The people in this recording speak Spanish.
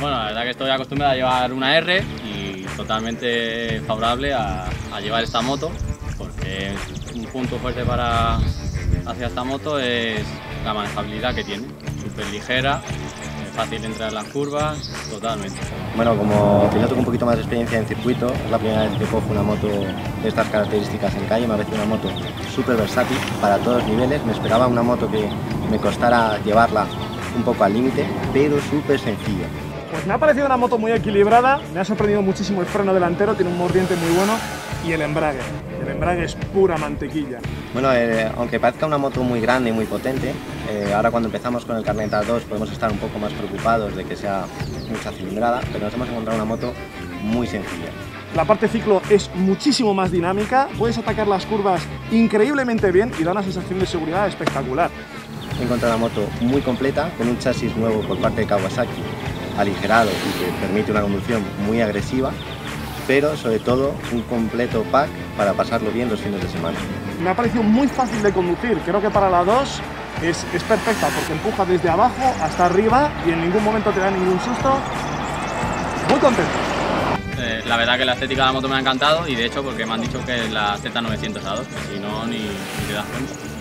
Bueno, la verdad que estoy acostumbrado a llevar una R y totalmente favorable a, llevar esta moto porque un punto fuerte para hacia esta moto es la manejabilidad que tiene, súper ligera, fácil entrar en las curvas, totalmente. Bueno, como piloto con un poquito más de experiencia en circuito, es la primera vez que cojo una moto de estas características en calle, me ha parecido una moto súper versátil para todos los niveles, me esperaba una moto que me costara llevarla un poco al límite, pero súper sencilla. Pues me ha parecido una moto muy equilibrada, me ha sorprendido muchísimo el freno delantero, tiene un mordiente muy bueno y el embrague. El embrague es pura mantequilla. Bueno, eh, aunque parezca una moto muy grande y muy potente, eh, ahora cuando empezamos con el Carnet A2 podemos estar un poco más preocupados de que sea mucha cilindrada, pero nos hemos encontrado una moto muy sencilla. La parte ciclo es muchísimo más dinámica, puedes atacar las curvas increíblemente bien y da una sensación de seguridad espectacular. He encontrado una moto muy completa, con un chasis nuevo por parte de Kawasaki, aligerado y que permite una conducción muy agresiva, pero sobre todo un completo pack para pasarlo bien los fines de semana. Me ha parecido muy fácil de conducir, creo que para la 2 es, es perfecta porque empuja desde abajo hasta arriba y en ningún momento te da ningún susto. Muy contento. Eh, la verdad que la estética de la moto me ha encantado y de hecho porque me han dicho que es la Z900 A2, que si no ni, ni te das cuenta.